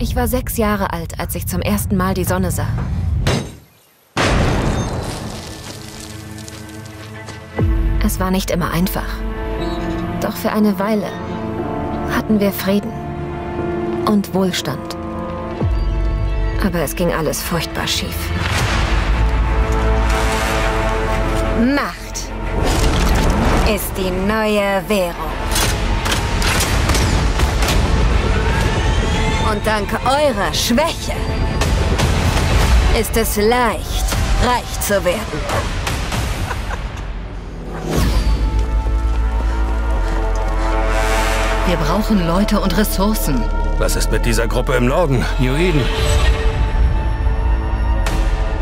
Ich war sechs Jahre alt, als ich zum ersten Mal die Sonne sah. Es war nicht immer einfach. Doch für eine Weile hatten wir Frieden und Wohlstand. Aber es ging alles furchtbar schief. Macht ist die neue Währung. Und dank eurer Schwäche ist es leicht, reich zu werden. Wir brauchen Leute und Ressourcen. Was ist mit dieser Gruppe im Norden, New Eden?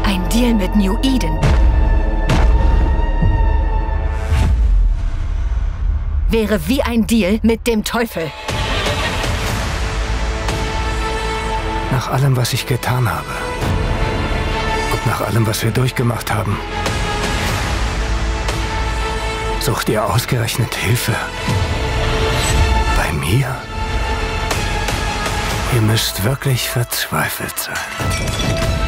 Ein Deal mit New Eden. Wäre wie ein Deal mit dem Teufel. Nach allem, was ich getan habe. Und nach allem, was wir durchgemacht haben. Sucht ihr ausgerechnet Hilfe? Bei mir? Ihr müsst wirklich verzweifelt sein.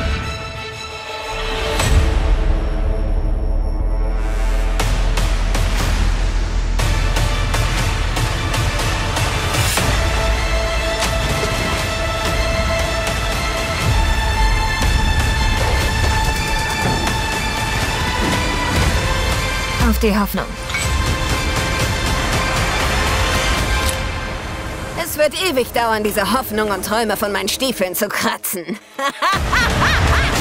Die Hoffnung. Es wird ewig dauern, diese Hoffnung und Träume von meinen Stiefeln zu kratzen.